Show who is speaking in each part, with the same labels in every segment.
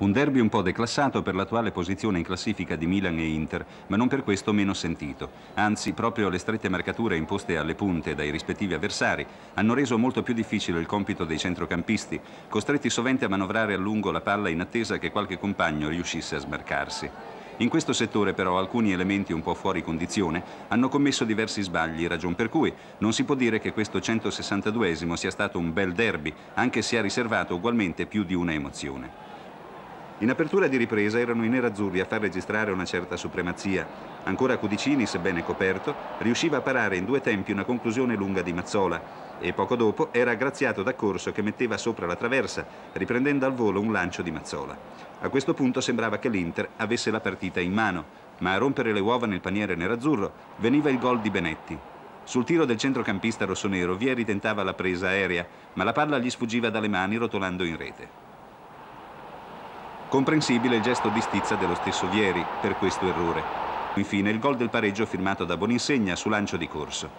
Speaker 1: Un derby un po' declassato per l'attuale posizione in classifica di Milan e Inter, ma non per questo meno sentito. Anzi, proprio le strette marcature imposte alle punte dai rispettivi avversari hanno reso molto più difficile il compito dei centrocampisti, costretti sovente a manovrare a lungo la palla in attesa che qualche compagno riuscisse a smarcarsi. In questo settore però alcuni elementi un po' fuori condizione hanno commesso diversi sbagli, ragion per cui non si può dire che questo 162esimo sia stato un bel derby, anche se ha riservato ugualmente più di una emozione. In apertura di ripresa erano i nerazzurri a far registrare una certa supremazia. Ancora Cudicini, sebbene coperto, riusciva a parare in due tempi una conclusione lunga di Mazzola e poco dopo era graziato da Corso che metteva sopra la traversa, riprendendo al volo un lancio di Mazzola. A questo punto sembrava che l'Inter avesse la partita in mano, ma a rompere le uova nel paniere nerazzurro veniva il gol di Benetti. Sul tiro del centrocampista rossonero Vieri tentava la presa aerea, ma la palla gli sfuggiva dalle mani rotolando in rete. Comprensibile il gesto di stizza dello stesso Vieri per questo errore. Infine il gol del pareggio firmato da Boninsegna su lancio di corso.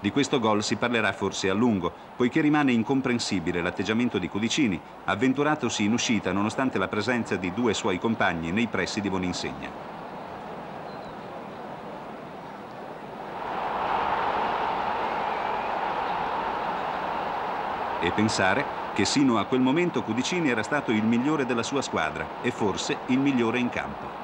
Speaker 1: Di questo gol si parlerà forse a lungo, poiché rimane incomprensibile l'atteggiamento di Cudicini, avventuratosi in uscita nonostante la presenza di due suoi compagni nei pressi di Boninsegna. E pensare che sino a quel momento Cudicini era stato il migliore della sua squadra e forse il migliore in campo.